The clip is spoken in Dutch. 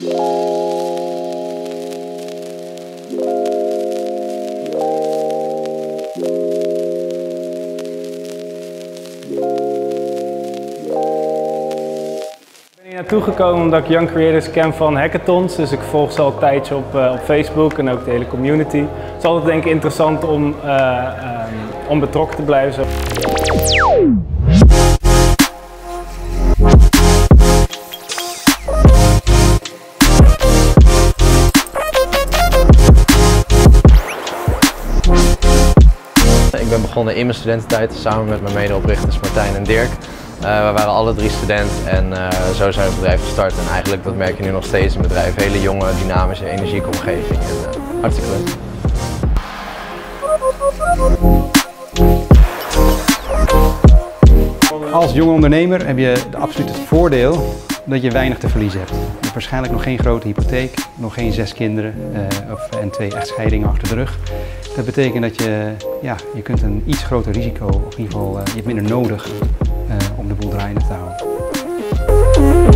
Ik ben hier naartoe gekomen omdat ik Young Creators ken van hackathons. Dus ik volg ze al een tijdje op, eh, op Facebook en ook de hele community. Het is altijd denk ik interessant om, eh, ehm, om betrokken te blijven. Ik ben begonnen in mijn studententijd samen met mijn medeoprichters Martijn en Dirk. Eh, we waren alle drie student en eh, zo zijn we het bedrijf gestart. En eigenlijk, dat merk je nu nog steeds het bedrijf, hele jonge, dynamische, energieke omgeving. En, eh, hartstikke leuk. Als jonge ondernemer heb je absoluut het voordeel dat je weinig te verliezen hebt. Je hebt waarschijnlijk nog geen grote hypotheek, nog geen zes kinderen eh, of, en twee echtscheidingen achter de rug. Dat betekent dat je, ja, je kunt een iets groter risico, of in ieder geval eh, je hebt minder nodig eh, om de boel draaiende te houden.